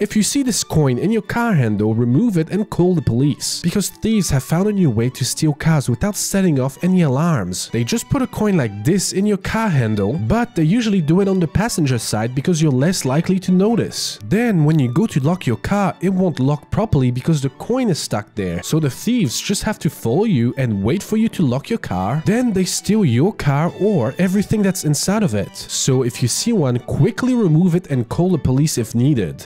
If you see this coin in your car handle, remove it and call the police. Because thieves have found a new way to steal cars without setting off any alarms. They just put a coin like this in your car handle, but they usually do it on the passenger side because you're less likely to notice. Then when you go to lock your car, it won't lock properly because the coin is stuck there. So the thieves just have to follow you and wait for you to lock your car. Then they steal your car or everything that's inside of it. So if you see one, quickly remove it and call the police if needed.